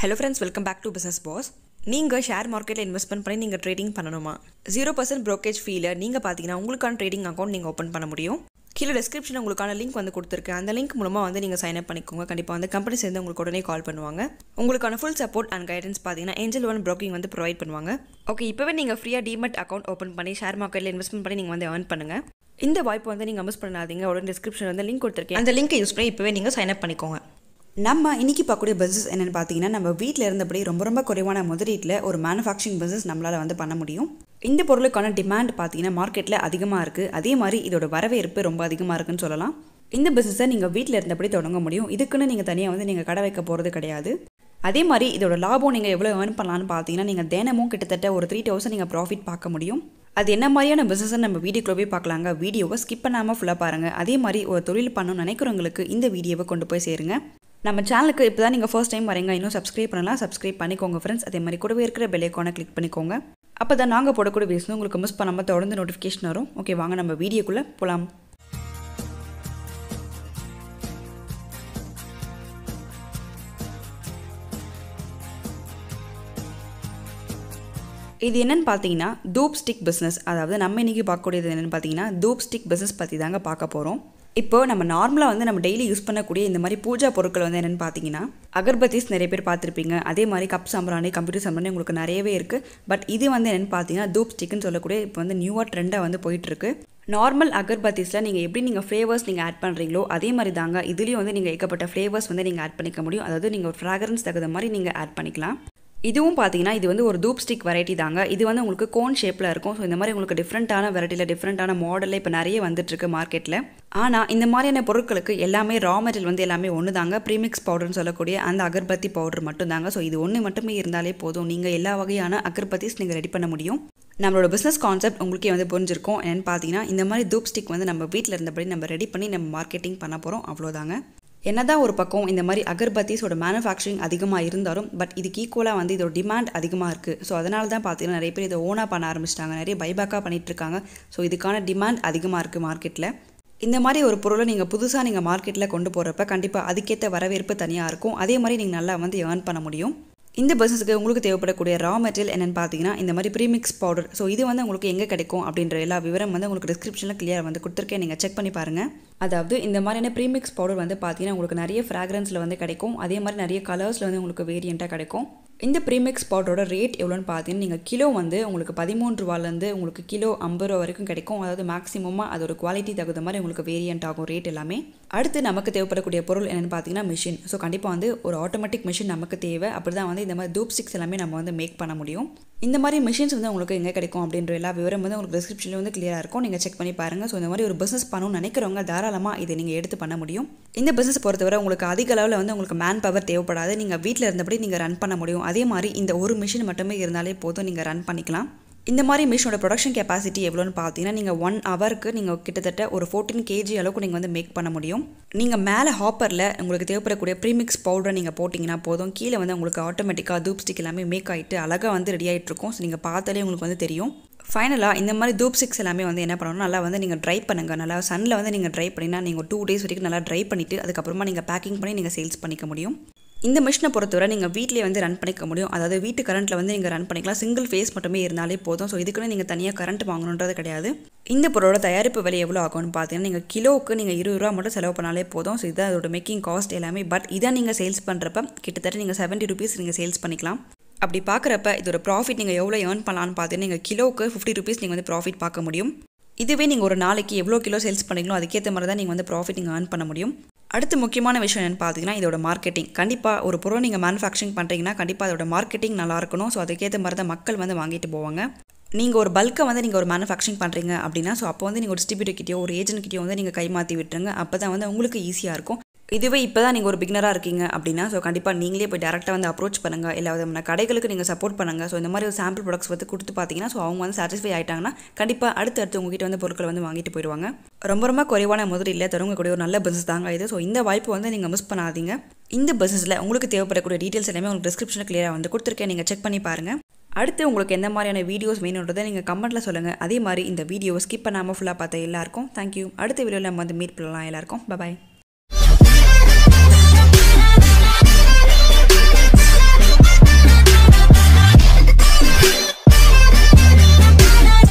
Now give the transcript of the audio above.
Hello friends welcome back to business boss நீங்கள் share மார்க்கெட்டில் investment பண்ணி நீங்கள் ட்ரேடிங் பண்ணணுமா? ஜீரோ பர்சன்ட் ப்ரோக்கேஜ் ஃபீல நீங்கள் பார்த்தீங்கன்னா உங்களுக்கான ட்ரேடிங் அக்கௌண்ட் நீங்கள் ஓப்பன் பண்ண முடியும். கீழே டிஸ்கிரிப்ஷன் உங்களுக்கான லிங்க் வந்து கொடுத்துருக்கேன் அந்த லிங்க் மூலமாக வந்து நீங்கள் சைன் அப் பண்ணிக்கோங்க. கண்டிப்பாக வந்து கம்பெனி சேர்ந்து உங்களுக்கு உடனே கால் பண்ணுவாங்க. உங்களுக்கான ஃபுல் சப்போர்ட் அண்ட் கைடன்ஸ் பார்த்தீங்கன்னா ஏஞ்சல் ஒன் ப்ரோக்கிங் வந்து ப்ரொவைட் பண்ணுவாங்க. ஓகே இப்போவே நீங்கள் ஃப்ரீயாக டிமெட் அக்கௌண்ட் ஓப்பன் பண்ணி ஷேர் மார்க்கெட்டில் இன்வெஸ்ட்மெண்ட் பண்ணி நீங்கள் வந்து ஏர்ன் பண்ணுங்கள் இந்த வாய்ப்பு வந்து நீங்கள் மிஸ் பண்ணாதீங்க. உடனே டிஸ்கிரிப்ஷன் வந்து லிங்க் கொடுத்துருக்கேன். அந்த லிங்க்கை யூஸ் பண்ணி இப்போவே நீங்கள் சைன் அப் பண்ணிக்கோங்க. நம்ம இன்னைக்கு பார்க்கக்கூடிய பிஸ்னஸ் என்னென்னு பார்த்தீங்கன்னா நம்ம வீட்டில் இருந்தபடி ரொம்ப ரொம்ப குறைவான முதலீட்டில் ஒரு மேனுஃபேக்சரிங் பிஸ்னஸ் நம்மளால் வந்து பண்ண முடியும். இந்த பொருளுக்கான டிமாண்ட் பார்த்தீங்கன்னா மார்க்கெட்டில் அதிகமாக இருக்குது அதே மாதிரி இதோட வரவேற்பு ரொம்ப அதிகமாக இருக்குன்னு சொல்லலாம். இந்த பிஸ்னஸை நீங்கள் வீட்டில் இருந்தபடி தொடங்க முடியும். இதுக்குன்னு நீங்கள் தனியாக வந்து நீங்கள் கடை வைக்க போகிறது கிடையாது. அதே மாதிரி இதோட லாபம் நீங்கள் எவ்வளோ ஏர்ன் பண்ணலான்னு பார்த்தீங்கன்னா நீங்கள் தினமும் கிட்டத்தட்ட ஒரு த்ரீ தௌசண்ட் நீங்கள் ப்ராஃபிட் பார்க்க முடியும். அது என்ன மாதிரியான பிஸ்னஸ் நம்ம வீடியோக்குள்ளே போய் பார்க்கலாங்க. வீடியோவை ஸ்கிப் பண்ணாமல் ஃபுல்லாக பாருங்கள் அதே மாதிரி ஒரு தொழில் பண்ணணும்னு நினைக்கிறவங்களுக்கு இந்த வீடியோவை கொண்டு போய் சேருங்க. நம்ம சேனலுக்கு இப்போ தான் நீங்கள் ஃபர்ஸ்ட் டைம் வரீங்க இன்னும் சப்ஸ்கிரைப் பண்ணலாம் சப்ஸ்கிரைப் பண்ணிக்கோங்க ஃப்ரெண்ட்ஸ் அதே மாதிரி கூடவே இருக்கிற பெலேக்கானை கிளிக் பண்ணிக்கோங்க. அப்போ தான் நாங்கள் போடக்கூடிய வீடியோஸ் உங்களுக்கு மிஸ் பண்ணாமல் தொடர்ந்து நோட்டிஃபிகேஷன் வரும். ஓகே வாங்க நம்ம வீடியோக்குள்ளே போகலாம் இது என்னன்னு பார்த்தீங்கன்னா தூப் ஸ்டிக் பிஸ்னஸ் அதாவது நம்ம இன்றைக்கி பார்க்கக்கூடியது என்னென்னு பார்த்தீங்கன்னா தூப் ஸ்டிக் பிஸ்னஸ் பற்றி தாங்க பார்க்க போகிறோம் இப்போ நம்ம நார்மலாக வந்து நம்ம டெய்லி யூஸ் பண்ணக்கூடிய இந்த மாதிரி பூஜா பொருட்கள் வந்து என்னென்னு பார்த்தீங்கன்னா அகர்பத்திஸ் நிறைய பேர் பார்த்துருப்பீங்க. அதே மாதிரி கப் சாம்பிராணி கம்ப்யூட்டர் சாம்பிராணி உங்களுக்கு நிறையவே இருக்குது பட் இது வந்து என்னென்னு பார்த்தீங்கன்னா தூப் ஸ்டிக்னு சொல்லக்கூடிய இப்போ வந்து நியூவாக ட்ரெண்டாக வந்து போயிட்டுருக்கு. நார்மல் அகர்பத்திஸில் நீங்கள் எப்படி நீங்கள் ஃப்ளேவர்ஸ் நீங்கள் ஆட் பண்ணுறீங்களோ அதே மாதிரி தாங்க இதுலேயும் வந்து நீங்கள் ஏகப்பட்ட ஃப்ளேவர்ஸ் வந்து நீங்கள் ஆட் பண்ணிக்க முடியும். அதாவது நீங்கள் ஒரு ஃப்ராகரன்ஸ் தகுந்த மாதிரி நீங்கள் ஆட் பண்ணிக்கலாம். இதுவும் பார்த்தீங்கன்னா இது வந்து ஒரு தூப் ஸ்டிக் வெரைட்டி தாங்க. இது வந்து உங்களுக்கு கோன் ஷேப்பில் இருக்கும். ஸோ இந்த மாதிரி உங்களுக்கு டிஃப்ரெண்ட்டான வெரைட்டியில் டிஃப்ரெண்ட்டான மாடலில் இப்போ நிறைய வந்துட்டுருக்கு மார்க்கெட்டில் ஆனால் இந்த மாதிரியான பொருட்களுக்கு எல்லாமே ரா மெட்டீரியல் வந்து எல்லாமே ஒன்று தாங்க ப்ரீமிக்ஸ் பவுடர்னு சொல்லக்கூடிய அந்த அகர்பத்தி பவுடர் மட்டும் தாங்க ஸோ இது ஒன்று மட்டுமே இருந்தாலே போதும். நீங்கள் எல்லா வகையான அகர்பத்திஸ் நீங்கள் ரெடி பண்ண முடியும். நம்மளோட பிஸ்னஸ் கான்செப்ட் உங்களுக்கே வந்து புரிஞ்சிருக்கும். என்னென்னு பார்த்தீங்கன்னா இந்த மாதிரி தூப் ஸ்டிக் வந்து நம்ம வீட்டில் இருந்தபடி நம்ம ரெடி பண்ணி நம்ம மார்க்கெட்டிங் பண்ண போகிறோம் அவ்வளோதாங்க என்னதான் ஒரு பக்கம் இந்த மாதிரி அகர்பத்திஸோட மேனுஃபேக்சரிங் அதிகமாக இருந்தாலும் பட் இதுக்கு ஈக்குவலாக வந்து இதோட டிமாண்ட் அதிகமாக இருக்குது ஸோ அதனால தான் பார்த்தீங்கன்னா நிறைய பேர் இதை ஓனாக பண்ண ஆரம்பிச்சிட்டாங்க. நிறைய பைபேக்காக பண்ணிகிட்டு இருக்காங்க. ஸோ இதுக்கான டிமாண்ட் அதிகமாக இருக்குது மார்க்கெட்டில் இந்த மாதிரி ஒரு பொருளை நீங்கள் புதுசாக நீங்கள் மார்க்கெட்டில் கொண்டு போகிறப்ப கண்டிப்பாக அதுக்கேற்ற வரவேற்பு தனியாக இருக்கும். அதே மாதிரி நீங்கள் நல்லா வந்து ஏர்ன் பண்ண முடியும். இந்த பிஸ்னஸுக்கு உங்களுக்கு தேவைப்படக்கூடிய ரா மெட்டீரியல் என்னென்னு பார்த்தீங்கன்னா இந்த மாதிரி ப்ரீமிக்ஸ் பவுடர் ஸோ இது வந்து உங்களுக்கு எங்கே கிடைக்கும் அப்படின்ற எல்லா விவரம் வந்து உங்களுக்கு டிஸ்கிரிப்ஷனில் கிளியர் வந்து கொடுத்துருக்கேன். நீங்கள் செக் பண்ணி பாருங்கள் அதாவது இந்த மாதிரியான ப்ரீமிக்ஸ் பவுடர் வந்து பார்த்தீங்கன்னா உங்களுக்கு நிறைய ஃப்ராக்ரன்ஸில் வந்து கிடைக்கும். அதே மாதிரி நிறைய கலர்ஸில் வந்து உங்களுக்கு வேரியண்ட்டாக கிடைக்கும். இந்த ப்ரீமிக்ஸ் பவுடரோட ரேட் எவ்வளோன்னு பார்த்தீங்கன்னா நீங்கள் கிலோ வந்து உங்களுக்கு பதிமூன்று ரூபாலேருந்து உங்களுக்கு கிலோ ஐம்பது ரூபா வரைக்கும் கிடைக்கும். அதாவது மேக்ஸிமமாக அதோட குவாலிட்டி தகுந்த மாதிரி உங்களுக்கு வேரியண்ட் ஆகும் ரேட் எல்லாமே. அடுத்து நமக்கு தேவைப்படக்கூடிய பொருள் என்னென்னு பார்த்தீங்கன்னா மிஷின் ஸோ கண்டிப்பாக வந்து ஒரு ஆட்டோமேட்டிக் மிஷின் நமக்கு தேவை. அப்படி தான் வந்து இந்த மாதிரி தூப் ஸ்டிக்ஸ் எல்லாமே நம்ம வந்து மேக் பண்ண முடியும். இந்த மாதிரி மிஷின்ஸ் வந்து உங்களுக்கு எங்கே கிடைக்கும் அப்படின்ற எல்லா விவரம் வந்து உங்களுக்கு டிஸ்கிரிப்ஷனில் வந்து கிளியராக இருக்கும். நீங்கள் செக் பண்ணி பாருங்கள் ஸோ இந்த மாதிரி ஒரு பிஸ்னஸ் பண்ணணும்னு நினைக்கிறவங்க தாராளமாக இதை நீங்கள் எடுத்து பண்ண முடியும். இந்த பிஸ்னஸ் பொறுத்தவரை உங்களுக்கு அதிக அளவில் வந்து உங்களுக்கு மேன் பவர் தேவைப்படாது. நீங்கள் வீட்டில் இருந்தபடி நீங்கள் ரன் பண்ண முடியும். அதே மாதிரி இந்த ஒரு மிஷின் மட்டுமே இருந்தாலே போதும். நீங்கள் ரன் பண்ணிக்கலாம். இந்த மாதிரி மிஷினோட ப்ரொடக்ஷன் கெப்பாசிட்டி எவ்வளோன்னு பார்த்தீங்கன்னா நீங்கள் ஒன் ஹவருக்கு நீங்கள் கிட்டத்தட்ட ஒரு ஃபோர்டீன் கேஜி அளவுக்கு நீங்கள் வந்து மேக் பண்ண முடியும். நீங்கள் மேலே ஹாப்பரில் உங்களுக்கு தேவைப்படக்கூடிய ப்ரீமிக்ஸ் பவுடரை நீங்கள் போட்டிங்கன்னா போதும். கீழே வந்து உங்களுக்கு ஆட்டோமேட்டிக்காக தூப் ஸ்டிக் எல்லாமே மேக் ஆகிட்டு அழகாக வந்து ரெடி ஆகிட்டு இருக்கும். ஸோ நீங்கள் பார்த்தாலே உங்களுக்கு வந்து தெரியும். ஃபைனலாக இந்த மாதிரி தூப் ஸ்டிக்ஸ் எல்லாமே வந்து என்ன பண்ணணும் நல்லா வந்து நீங்கள் ட்ரை பண்ணுங்கள் நல்லா சனில் வந்து நீங்கள் ட்ரை பண்ணினா நீங்கள் டூ டேஸ் வரைக்கும் நல்லா ட்ரை பண்ணிவிட்டு அதுக்கப்புறமா நீங்கள் பேக்கிங் பண்ணி நீங்கள் சேல்ஸ் பண்ணிக்க முடியும். இந்த மிஷினை பொறுத்தவரை நீங்கள் வீட்டிலே வந்து ரன் பண்ணிக்க முடியும். அதாவது வீட்டு கரண்ட்டில் வந்து நீங்கள் ரன் பண்ணிக்கலாம். சிங்கிள் ஃபேஸ் மட்டுமே இருந்தாலே போதும். ஸோ இதுக்குன்னு நீங்கள் தனியாக கரண்ட் வாங்கணுன்றது கிடையாது. இந்த பொருளோட தயாரிப்பு விலை எவ்வளோ ஆகும்னு பார்த்தீங்கன்னா நீங்கள் கிலோவுக்கு நீங்கள் இருபது ரூபா மட்டும் செலவு பண்ணாலே போதும். ஸோ இதான் அதோட மேக்கிங் காஸ்ட் எல்லாமே. பட் இதை நீங்கள் சேல்ஸ் பண்ணுறப்ப கிட்டத்தட்ட நீங்கள் செவன்ட்டி ருபீஸ் நீங்கள் சேல்ஸ் பண்ணிக்கலாம். அப்படி பார்க்குறப்ப இதோட ப்ராஃபிட் நீங்கள் எவ்வளோ ஏர்ன் பண்ணலான்னு பார்த்தீங்கன்னா நீங்கள் கிலோவுக்கு ஃபிஃப்டி ருபீஸ் நீங்கள் வந்து ப்ராஃபிட் பார்க்க முடியும். இதுவே நீங்கள் ஒரு நாளைக்கு எவ்வளோ கிலோ சேல்ஸ் பண்ணிங்களோ அதுக்கேற்ற மாதிரி தான் நீங்கள் வந்து ப்ராஃபிட் நீங்கள் ஏர்ன் பண்ண முடியும். அடுத்து முக்கியமான விஷயம் என்னென்னு பார்த்தீங்கன்னா இதோட மார்க்கெட்டிங் கண்டிப்பாக ஒரு பொருள் நீங்கள் மேனுஃபேக்சரிங் பண்ணுறீங்கன்னா கண்டிப்பாக அதோட மார்க்கெட்டிங் நல்லா இருக்கணும். ஸோ அதுக்கேற்ற மாதிரி தான் மக்கள் வந்து வாங்கிட்டு போவாங்க. நீங்கள் ஒரு பல்க்கை வந்து நீங்கள் ஒரு மேனுஃபேக்சரிங் பண்ணுறீங்க அப்படின்னா ஸோ அப்போ வந்து நீங்கள் ஒரு டிஸ்ட்ரிபியூட்டர் கிட்டேயோ ஒரு ஏஜென்ட் கிட்டேயோ வந்து நீங்கள் கைமாற்றி விட்டுருங்க. அப்போ தான் வந்து உங்களுக்கு ஈஸியாக இருக்கும். இதுவே இப்போ தான் நீங்கள் ஒரு பிகினராக இருக்கீங்க அப்படின்னா ஸோ கண்டிப்பாக நீங்களே போய் டேரெக்டாக வந்து அப்ரோச் பண்ணுங்கள் இல்லை விதமான கடைகளுக்கு நீங்கள் சப்போர்ட் பண்ணுங்கள் ஸோ இந்த மாதிரி ஒரு சாம்பிள் ப்ராடக்ட்ஸ் வந்து கொடுத்து பார்த்தீங்கன்னா ஸோ அவங்க வந்து சாட்டிஸ்ஃபை ஆகிட்டாங்கன்னா கண்டிப்பாக அடுத்து அடுத்து உங்ககிட்ட வந்து பொருட்களை வந்து வாங்கிட்டு போயிடுவாங்க. ரொம்ப ரொம்ப குறைவான முதலீட்டில் தருவக்கூடிய ஒரு நல்ல பிஸ்னஸ் தாங்க இது. ஸோ இந்த வாய்ப்பு வந்து நீங்கள் மிஸ் பண்ணாதீங்க. இந்த பிஸ்னஸில் உங்களுக்கு தேவைப்படக்கூடிய டீட்டெயில்ஸ் எல்லாமே உங்களுக்கு டிஸ்கிரிப்ஷனில் கிளியராக வந்து கொடுத்துருக்கேன். நீங்கள் செக் பண்ணி பாருங்கள் அடுத்து உங்களுக்கு எந்த மாதிரியான வீடியோஸ் வேணுன்றதை நீங்கள் கமெண்ட்டில் சொல்லுங்கள் அதே மாதிரி இந்த வீடியோவை ஸ்கிப் பண்ணாமல் ஃபுல்லாக பார்த்த எல்லாருக்கும் தேங்க்யூ அடுத்த வீடியோவில் நம்ம வந்து மீட் பண்ணலாம் எல்லாருக்கும். பாய்